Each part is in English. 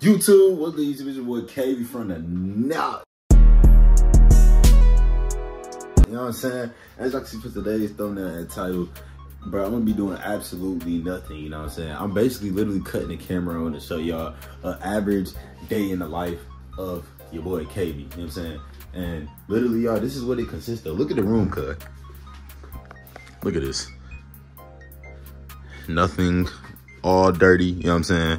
YouTube, what's the YouTube? It's your boy Kavyy from the now. You know what I'm saying? As y'all see for today's thumbnail and title, bro, I'm gonna be doing absolutely nothing. You know what I'm saying? I'm basically literally cutting the camera on to show y'all an average day in the life of your boy Kavyy. You know what I'm saying? And literally, y'all, this is what it consists of. Look at the room, cut. Look at this. Nothing, all dirty. You know what I'm saying?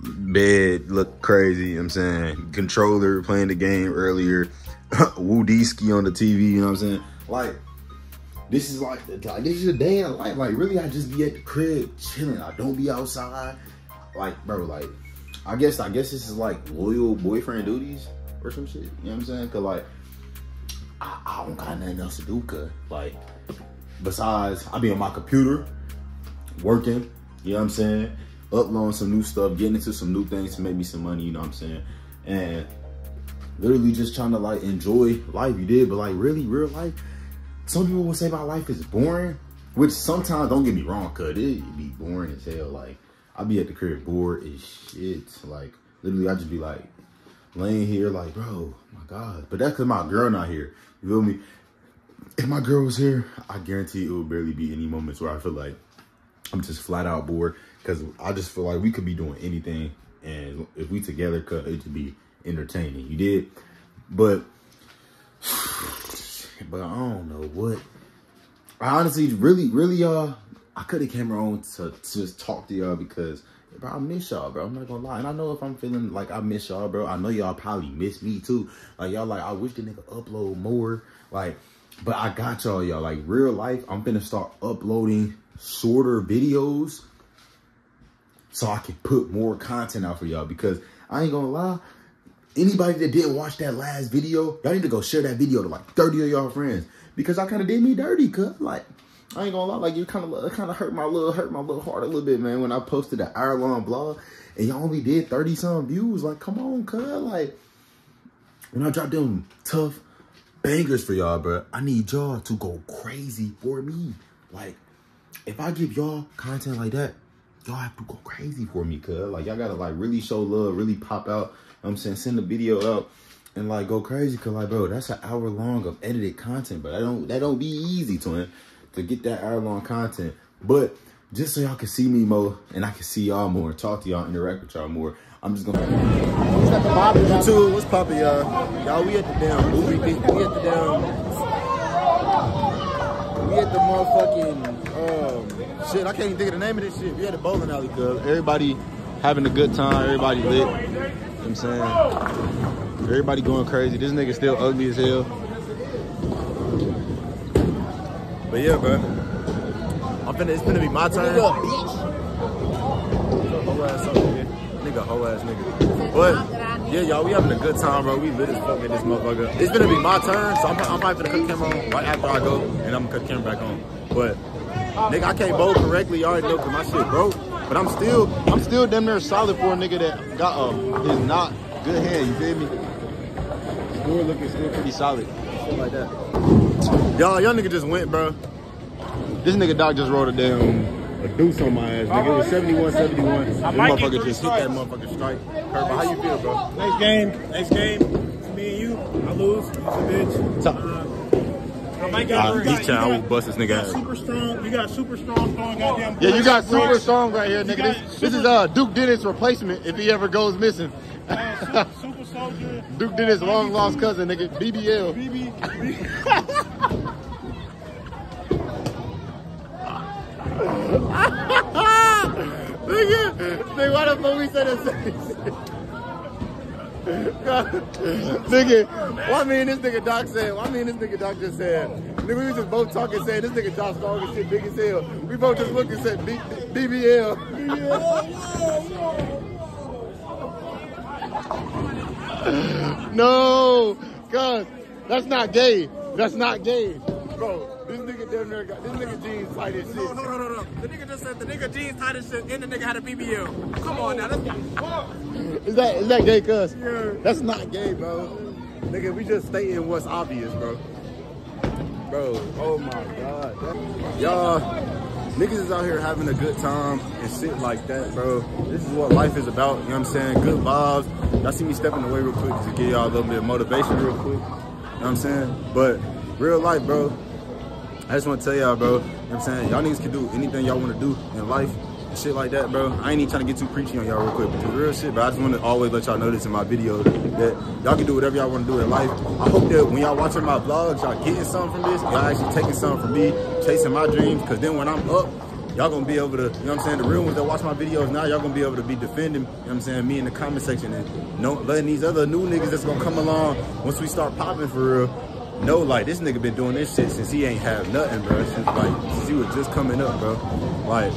Bed look crazy. You know I'm saying? Controller playing the game earlier. Woodisky on the TV. You know what I'm saying? Like, this is like, like this is a day in life. Like, really, I just be at the crib chilling. I don't be outside. Like, bro, like, I guess, I guess this is like loyal boyfriend duties or some shit. You know what I'm saying? Cause like, I, I don't got nothing else to do. Cause like, besides, I be on my computer working. You know what I'm saying? Uploading some new stuff, getting into some new things to make me some money. You know what I'm saying? And literally just trying to like enjoy life. You did, but like really, real life. Some people will say my life is boring, which sometimes don't get me wrong, cause it be boring as hell. Like I be at the crib bored as shit. Like literally, I just be like laying here, like bro, my god. But that's cause my girl not here. You feel me? If my girl was here, I guarantee it would barely be any moments where I feel like I'm just flat out bored. Cause I just feel like we could be doing anything, and if we together, could it could be entertaining. You did, but but I don't know what. I honestly, really, really, y'all, I could have came on to, to just talk to y'all because, bro, I miss y'all, bro. I'm not gonna lie. And I know if I'm feeling like I miss y'all, bro, I know y'all probably miss me too. Like, y'all, like, I wish the nigga upload more. Like, but I got y'all, y'all. Like, real life, I'm gonna start uploading shorter videos so I can put more content out for y'all because I ain't gonna lie, anybody that didn't watch that last video, y'all need to go share that video to like 30 of y'all friends because I kind of did me dirty, cuz like I ain't gonna lie, like you kind of kind of hurt my little hurt my little heart a little bit, man. When I posted an hour long blog and y'all only did 30 some views, like come on, cuz like when I drop them tough bangers for y'all, bro, I need y'all to go crazy for me. Like if I give y'all content like that, y'all have to go crazy for me, cuz like y'all gotta like really show love, really pop out. You know I'm saying send the video out and like go crazy, cause like bro, that's an hour long of edited content, but I don't that don't be easy to to get that hour long content. But just so y'all can see me more and I can see y'all more, talk to y'all, interact with y'all more. I'm just gonna. YouTube, what's poppin', y'all? Y'all, we at the damn movie. We at the damn. We at the motherfucking um, shit. I can't even think of the name of this shit. We at the bowling alley, cuz everybody having a good time. Everybody lit. You know what I'm saying? Everybody going crazy. This nigga still ugly as hell. But yeah, bro. I'm finna, it's finna be my turn. Nigga. Nigga, hoe ass nigga. But yeah, y'all, we having a good time, bro. We lit as fuck in this motherfucker. It's gonna be my turn, so I'm, I'm probably gonna the camera on right after I go, and I'm gonna the camera back on. But nigga, I can't bowl correctly. Y'all already know cause my shit broke. But I'm still, I'm still damn near solid for a nigga that got um, a is not good hand. You feel me? Score looking still pretty solid. Shit like that. Y'all, y'all nigga just went, bro. This nigga Doc just wrote a damn a deuce on my ass, nigga. It was 71 71. This motherfucker just hit that motherfucking strike. Herb, how you feel, bro? Next game, next game. It's me and you. I lose. It's a bitch. Top. Uh, I might get Uh, you he's got- trying you to got- bust this nigga you got ass. Super strong. You got super strong, strong goddamn. Yeah, you got super Bridge. strong right here, nigga. You got This, this is super- uh Duke Dennis replacement if he ever goes missing. uh, super, super soldier. Duke Dennis long lost cousin, nigga. BBL. BB. nigga, nigga, why the fuck we say the same nigga, why me and this nigga Doc said, why me and this nigga Doc just said, nigga, we was just both talking saying this nigga Josh strong and shit big as hell. We both just looked and said B- BBL. no, cuz that's not gay. That's not gay. Bro, this nigga damn near got, this nigga jeans tight as shit. No, no, no, no, no. The nigga just said the nigga jeans tight as shit and the nigga had a BBL. Come on now. That's, Is that is that gay, cuz? Yeah. That's not gay, bro. Nigga, we just stating what's obvious, bro. Bro, oh my god. Y'all, niggas is out here having a good time and shit like that, bro. This is what life is about, you know what I'm saying? Good vibes. Y'all see me stepping away real quick to give y'all a little bit of motivation real quick. You know what I'm saying? But real life, bro. I just want to tell y'all, bro, you know what I'm saying? Y'all niggas can do anything y'all want to do in life and shit like that, bro. I ain't even trying to get too preachy on y'all real quick, but the real shit, but I just want to always let y'all know this in my videos that y'all can do whatever y'all want to do in life. I hope that when y'all watching my vlogs, y'all getting something from this, y'all actually taking something from me, chasing my dreams, because then when I'm up, y'all gonna be able to, you know what I'm saying, the real ones that watch my videos now, y'all gonna be able to be defending, you know what I'm saying, me in the comment section and no, letting these other new niggas that's gonna come along once we start popping for real, know like this nigga been doing this shit since he ain't have nothing, bro. Since like he was just coming up, bro. Like,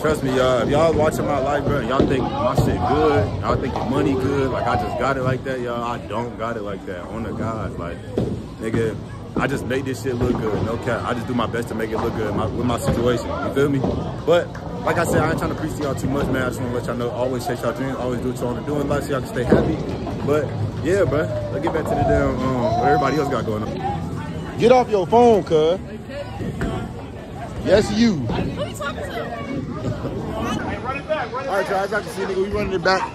trust me, y'all. If y'all watching my life, bro, y'all think my shit good, y'all think your money good, like I just got it like that, y'all. I don't got it like that. On the God, like, nigga. I just make this shit look good, no cap. I just do my best to make it look good my, with my situation, you feel me? But, like I said, I ain't trying to preach to y'all too much, man. I just want to let y'all know, always chase y'all dreams, always do what y'all want to do in life so y'all can stay happy. But, yeah, bro, let's get back to the damn, um, everybody else got going on. Get off your phone, cuz. Yes, you. All right, guys, I can see nigga, we running it back.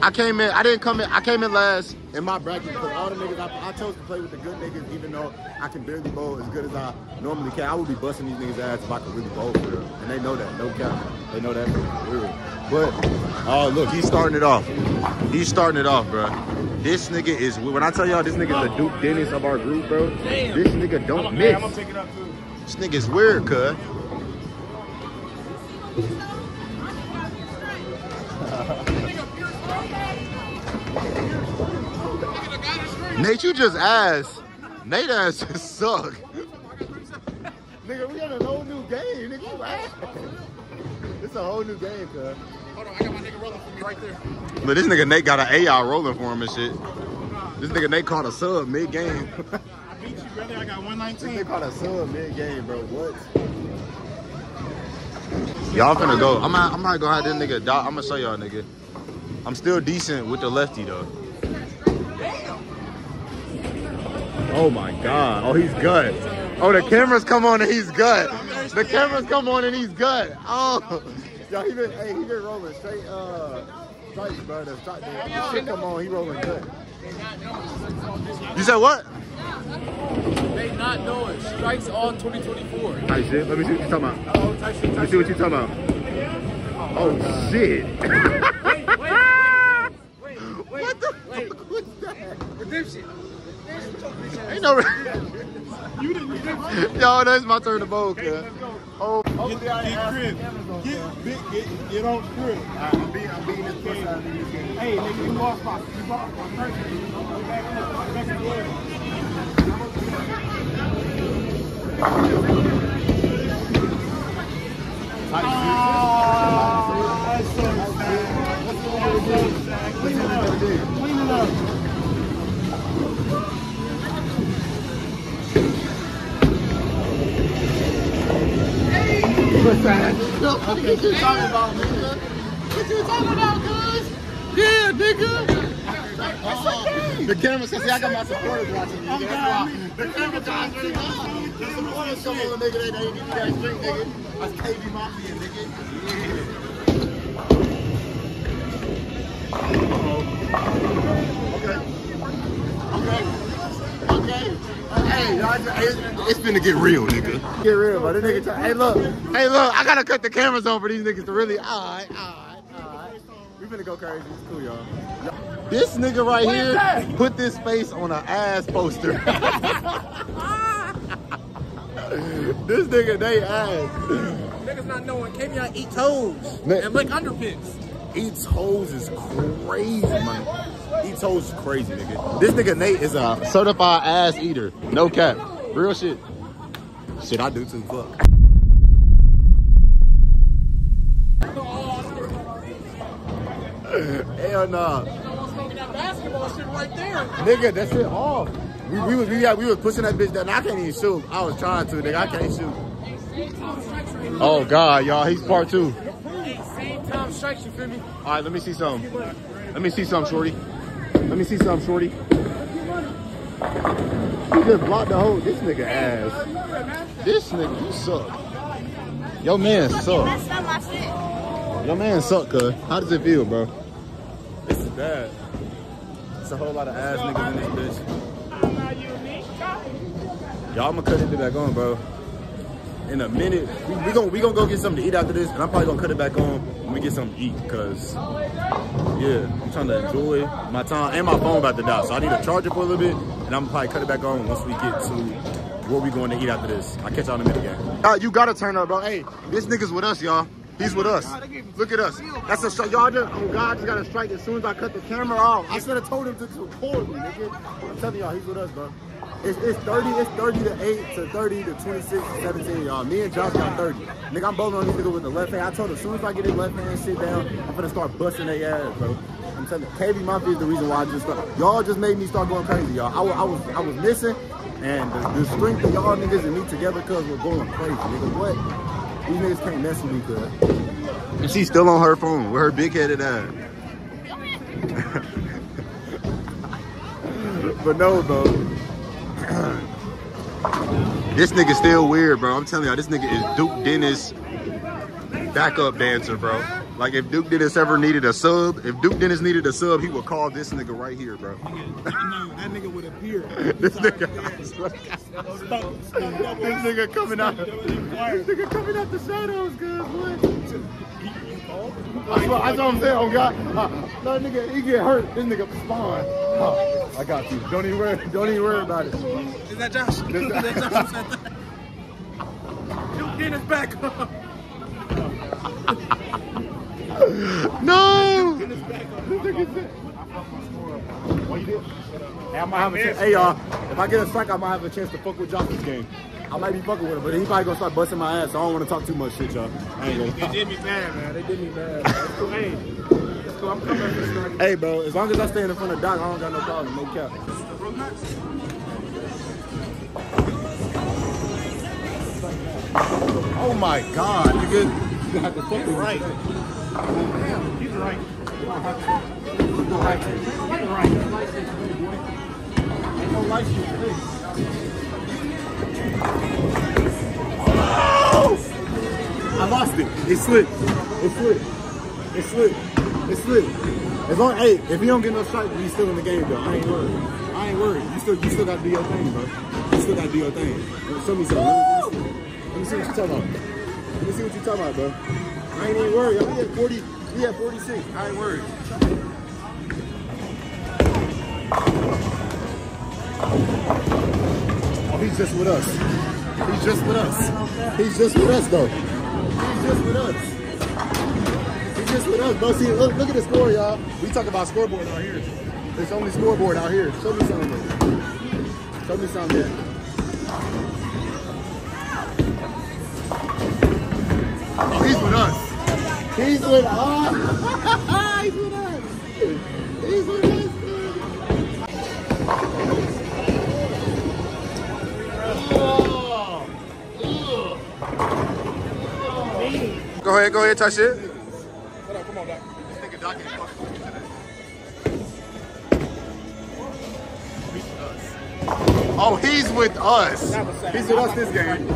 I came in, I didn't come in, I came in last in my bracket because all the niggas, I, I chose to play with the good niggas even though I can barely bowl as good as I normally can. I would be busting these niggas' ass if I could really bowl for real. And they know that, no cap. They know that for real. But, oh, look, he's starting it off. He's starting it off, bro. This nigga is, when I tell y'all this nigga is the Duke Dennis of our group, bro, this nigga don't miss. I'm gonna pick it up too. This nigga's weird, cuz. Nate, you just ass. Nate ass just suck. nigga, we got a whole new game, nigga. You ass. It's a whole new game, cuz. Look, this nigga Nate got an AI rolling for him and shit. This nigga Nate caught a sub mid-game. I beat you, brother. I got This 119. nigga caught a sub mid-game, bro. What? Y'all finna go. I'm not, I'm gonna go have this nigga die. I'm gonna show y'all, nigga. I'm still decent with the lefty, though. Oh my god. Oh, he's gut. Oh, the cameras come on and he's gut. The cameras come on and he's gut. Oh. Yo, he been, hey, he been rolling straight, uh, strikes, bro. The, strike, the, the shit come on, he rolling gut. You said what? They not know it. Strikes all 2024. Hey, shit. Let me see what you're talking about. Oh, type shit, Let me see what you're talking about. Oh, shit. Wait, wait, wait, wait, wait, What the wait. fuck was that? Redemption. Ain't no. Yo, that's my turn to bowl, cuz. Oh, Get, get crib. Get, get, get, get on crib. I'm beating, I'm beating this pussy out of this. Hey, nigga, you lost my, you lost my first. You know, back up, back again. Clean it up. What you talking about, nigga? What you talking about, cuz? Yeah, nigga. The camera see, I got my supporters watching me. The camera guys The supporters come on, nigga. They, they need that straight, nigga. That's Kavyy Mafia, nigga. Okay. Okay. Okay. Hey, it's, it's get real, nigga. Get real, but this nigga try, hey look, hey look, I gotta cut the cameras on for these niggas to really, alright, alright, alright. We finna go crazy, it's cool, y'all. This nigga right here put this face on an ass poster. this nigga, they ass. Niggas not knowing. Came here eat toes and lick underpits. Eats hoes is crazy, man. Hoes is crazy, nigga. This nigga Nate is a certified ass eater. No cap. Real shit. Shit, I do too. Fuck. Hell nah. That basketball shit right there. Nigga, that shit off. We, we was we, got, we was pushing that bitch down. I can't even shoot. I was trying to, nigga. I can't shoot. Oh God, y'all, he's part two. Same time strikes, you feel me? All right, let me see some. Let me see some, shorty. Let me see some, shorty. You just blocked the whole. This nigga ass. This nigga, you suck. Yo man suck. Messed up my shit. Yo man suck, cuz. How does it feel, bro? This is bad. It's a whole lot of ass niggas in this bitch. Y'all, I'ma cut it back on, bro. In a minute, we, we gonna we gonna go get something to eat after this, and I'm probably gonna cut it back on when we get something to eat, cause yeah, I'm trying to enjoy my time and my phone about to die, so I need to charge it for a little bit, and I'm probably cut it back on once we get to where we going to eat after this. I'll catch y'all in a minute, gang. Uh, you gotta turn up, bro. Hey, this nigga's with us, y'all. He's with us. Look at us. That's a strike. Y'all just, oh God, just got a strike as soon as I cut the camera off. I should have told him to record me, nigga. I'm telling y'all, he's with us, bro. It's, it's 30, it's 30 to 8 to 30 to 26 to 17, y'all. Me and Josh got 30. Nigga, I'm bowling on these niggas with the left hand. I told him as soon as I get his left hand sit down, I'm gonna start busting their ass, bro. I'm telling you, Kavyy Mafia is the reason why I just start. Y'all just made me start going crazy, y'all. I, I was I was missing, and the, the strength of y'all niggas and me together, cuz we're going crazy, nigga. What? These niggas can't mess with me, cuz. And she's still on her phone with her big headed ass. but no, bro. this nigga still weird, bro. I'm telling y'all, this nigga is Duke Dennis backup dancer, bro. Like if Duke Dennis ever needed a sub, if Duke Dennis needed a sub, he would call this nigga right here, bro. No, that nigga would appear. this nigga, I swear to this nigga coming out, this nigga coming out the shadows, cuz what? That's what, I'm saying, oh God. Uh, no nigga, he get hurt. This nigga spawn. Oh, I got you. Don't even worry. Don't even worry about it. Is that Josh? Is that Josh said that? Duke Dennis back up. No. This Hey, I might have a chance. Hey y'all, if I get a strike, I might have a chance to fuck with Josh's game. I might be fucking with him, but he probably gonna start busting my ass. So I don't want to talk too much shit, y'all. They did me bad, man. They did me bad. Hey, cool. I'm coming for strike. Hey, bro, as long as I stay in front of Doc, I don't got no problem. No cap. Oh my God, nigga. You have to fuck with right. He's right. He's right. He's right. Ain't no light shit. I lost it. It slipped. It slipped. It slipped. It slipped. As long, hey, if you don't get no strike, he's still in the game though. I ain't worried. I ain't worried. You still, you still gotta do your thing, bro. You still gotta do your thing. Show me something. Let me, let me see what you're talking about. Let me see what you're talking about, bro. I ain't even worried. We at 40. We at 46. I ain't worried. Oh, he's just with us. He's just with us. He's just with us, though. He's just with us. Just with us, bro. See, look, look at the score, y'all. We talk about scoreboard out here. There's only scoreboard out here. Show me something. Show me something. Oh, he's with us. He's with us. he's with us. He's with us. Go ahead, go ahead, touch it. Hold on, come on, Doc. This nigga Doc ain't fucking with me today. Oh, he's with us. He's with us this game.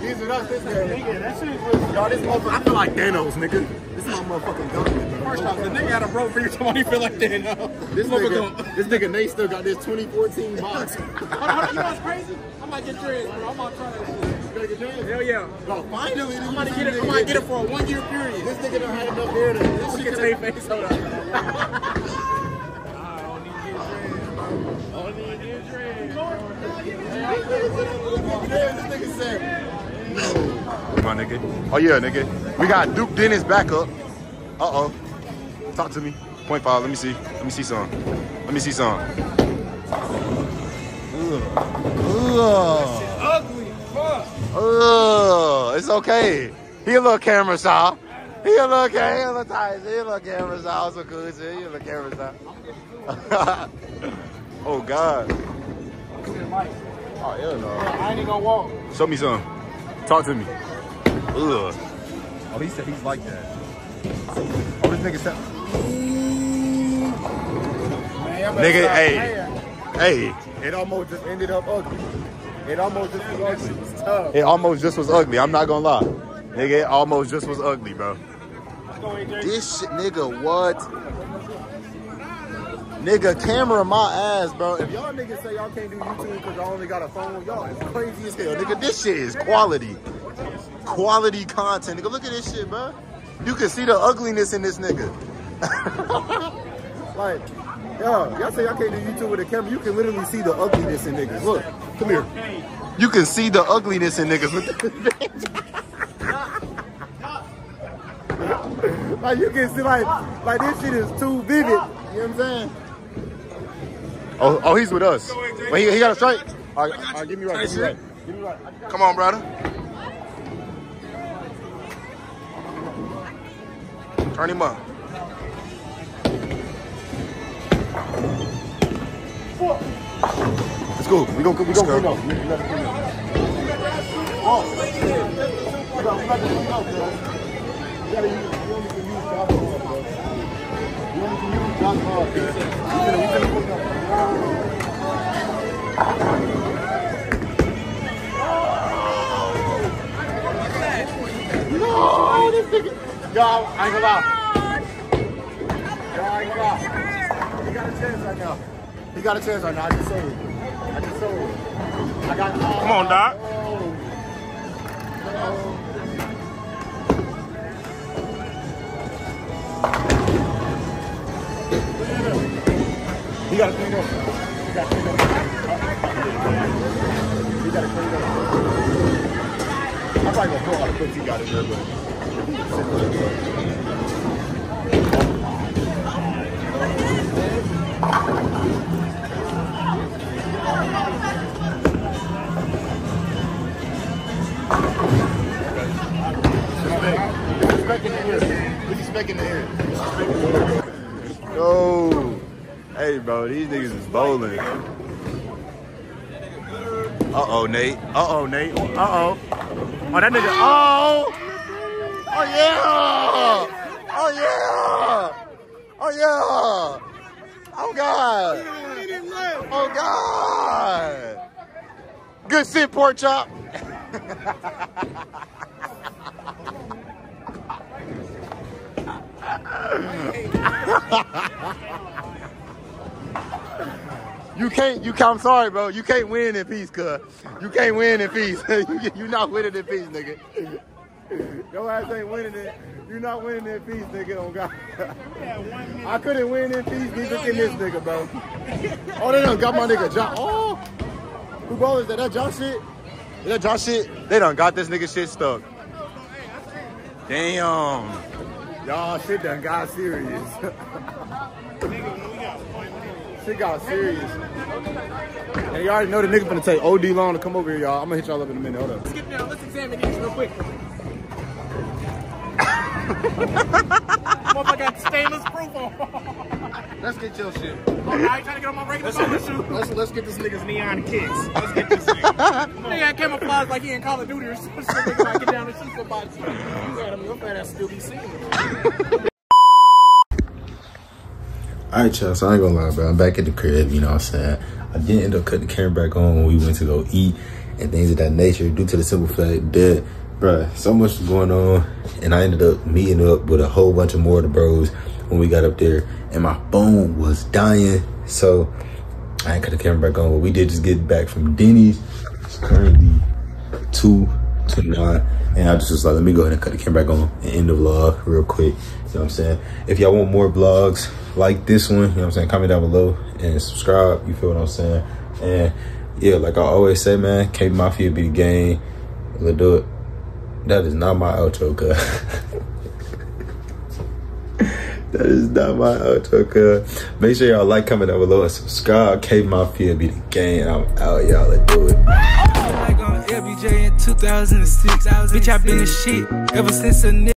He's with us this game. Nigga, that shit was. Y'all, this motherfucker, I feel like Thanos, nigga. This is my motherfucking gun. First off, the nigga had a rope for you. Somebody feel like that now. This nigga, this nigga Nate still got this 2014 box. Hold on, hold on, you know what's crazy? I might get dreads, bro. I'm gonna try that shit. Hell yeah. Bro, finally, I might get it. I might get it for a one year period. This nigga done had enough hair to this Look shit at to face. Hold on. I don't need to get dreads, bro. I don't need to get. This nigga said, no. My nigga. Oh yeah, nigga. We got Duke Dennis back up. Uh oh. Talk to me. Point five. Let me see. Let me see some. Let me see some. Ugh. Ugh. Ugly. Fuck. Ugh. It's okay. He a little camera shy. He a little camera. He a little tight. He a little camera shy. So cool. He a little camera shy. oh God. Oh hell no. I ain't even gonna walk. Show me some. Talk to me. Ugh. Oh, he said he's like that. Oh, this nigga said. Man, y'all better Nigga, hey. Hey, it almost just ended up ugly. It almost just was That ugly. Tough. It almost just was ugly. I'm not gonna lie. Nigga, it almost just was ugly, bro. This shit, nigga, what? Nigga, camera my ass, bro. If y'all niggas say y'all can't do YouTube because y'all only got a phone, y'all is crazy as hell. Nigga, this shit is quality. Quality content. Nigga, look at this shit, bro. You can see the ugliness in this nigga. like, yo, y'all say y'all can't do YouTube with a camera. You can literally see the ugliness in niggas. Look, come here. You can see the ugliness in niggas. This like you can see like like this shit is too vivid. You know what I'm saying? Oh, oh, he's with us. Wait, he, he got a strike. All right, all right, give me right. Give me right. Give me right. Come on, brother. Turn him up. Let's go. We gonna we gonna clean up. Oh. No, this nigga. Y'all, I ain't gonna lie. Y'all, I ain't gonna lie. He got a chance right now. He got a chance right now. I just sold it. I just sold. I got. Come on, Doc. He got to clean up. He got to clean up. He got to clean up. I'm probably gonna throw all the clips he got in there, but. Disrespecting the ear. Disrespecting the ear. Yo. Hey, bro, these niggas is bowling. Uh-oh, Nate. Uh-oh, Nate. Uh-oh. Oh, that nigga. Oh! Oh, yeah! Oh, yeah! Oh, yeah! Oh, God! Oh, God! Good sit, pork chop. You can't, you can't, I'm sorry, bro. You can't win in peace, cuz. You can't win in peace. you, you not winning in peace, nigga. Your ass ain't winning it. You not winning in peace, nigga. Oh, God. I couldn't win in peace, neither can this nigga, bro. Oh, they done got my nigga John. Oh! Who ball is that? That John shit? Is that John shit? They done got this nigga shit stuck. Damn. Y'all shit done got serious. Shit got serious. And you already know the nigga finna take OD long to come over here, y'all. I'm gonna hit y'all up in a minute. Hold up. Skip down. Let's examine these real quick. Motherfucker got stainless proof on. Let's get your shit. Oh, I ain't trying to get on my regular bowling shoe. Let's let's get this nigga's neon kicks. Let's get this. Nigga got camouflage like he in Call of Duty or some shit. Nigga might get down and shoot somebody. You him. Your fat ass still be seen. All right, y'all. So I ain't gonna lie, bro. I'm back at the crib. You know what I'm saying? I did end up cutting the camera back on when we went to go eat and things of that nature due to the simple fact that, bro, so much was going on. And I ended up meeting up with a whole bunch of more of the bros when we got up there. And my phone was dying. So I ain't cut the camera back on. But we did just get back from Denny's. It's currently 2 to 9. And I just was like, let me go ahead and cut the camera back on and end the vlog real quick. You know what I'm saying? If y'all want more vlogs like this one, you know what I'm saying? Comment down below and subscribe. You feel what I'm saying? And yeah, like I always say, man, K Mafia be the game. Let's do it. That is not my outro, cuz. that is not my outro, uh, cuz. Make sure y'all like, comment down below, and subscribe. K Mafia be the game. I'm out, y'all. Let's do it. Like on LBJ in 2006. Bitch, I been the shit ever since a.